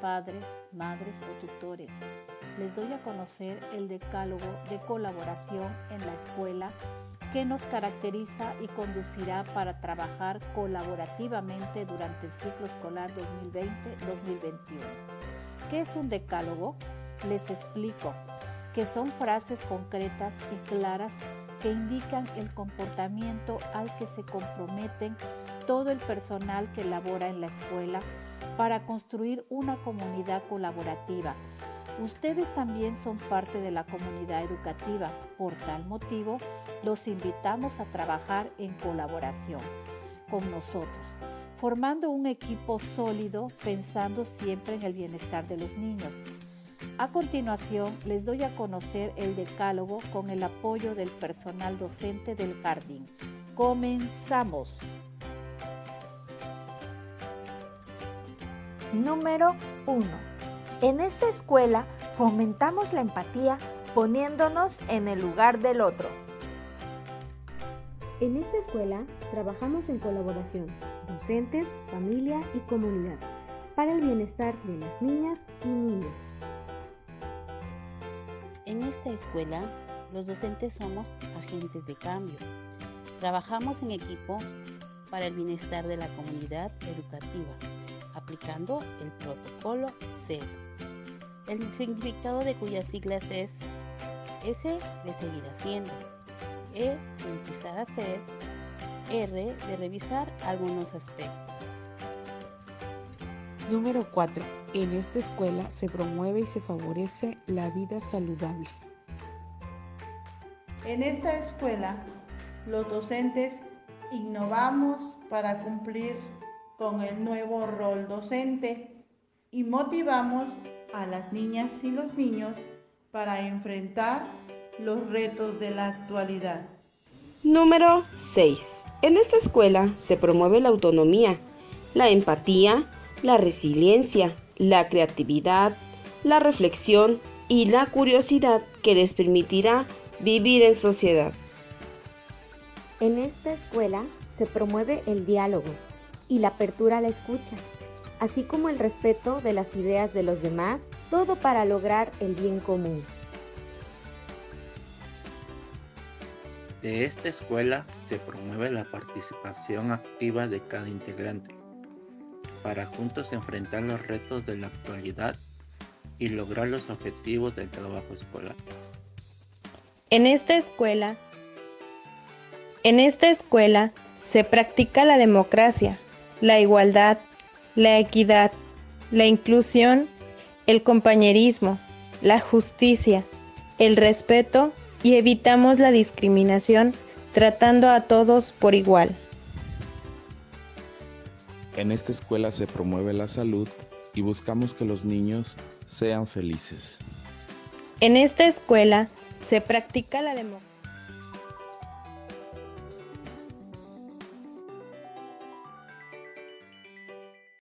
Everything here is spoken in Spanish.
padres, madres o tutores. Les doy a conocer el decálogo de colaboración en la escuela que nos caracteriza y conducirá para trabajar colaborativamente durante el ciclo escolar 2020-2021. ¿Qué es un decálogo? Les explico que son frases concretas y claras que indican el comportamiento al que se comprometen todo el personal que labora en la escuela para construir una comunidad colaborativa. Ustedes también son parte de la comunidad educativa. Por tal motivo, los invitamos a trabajar en colaboración con nosotros, formando un equipo sólido pensando siempre en el bienestar de los niños. A continuación, les doy a conocer el decálogo con el apoyo del personal docente del jardín. Comenzamos. Número 1. En esta escuela fomentamos la empatía poniéndonos en el lugar del otro. En esta escuela trabajamos en colaboración, docentes, familia y comunidad, para el bienestar de las niñas y niños. En esta escuela, los docentes somos agentes de cambio. Trabajamos en equipo para el bienestar de la comunidad educativa aplicando el protocolo C. El significado de cuyas siglas es S de seguir haciendo, E de empezar a hacer, R de revisar algunos aspectos. Número 4. En esta escuela se promueve y se favorece la vida saludable. En esta escuela, los docentes innovamos para cumplir con el nuevo rol docente y motivamos a las niñas y los niños para enfrentar los retos de la actualidad. Número 6. En esta escuela se promueve la autonomía, la empatía, la resiliencia, la creatividad, la reflexión y la curiosidad que les permitirá vivir en sociedad. En esta escuela se promueve el diálogo, y la apertura a la escucha, así como el respeto de las ideas de los demás, todo para lograr el bien común. De esta escuela se promueve la participación activa de cada integrante para juntos enfrentar los retos de la actualidad y lograr los objetivos del trabajo escolar. En esta escuela, en esta escuela se practica la democracia, la igualdad, la equidad, la inclusión, el compañerismo, la justicia, el respeto y evitamos la discriminación tratando a todos por igual. En esta escuela se promueve la salud y buscamos que los niños sean felices. En esta escuela se practica la democracia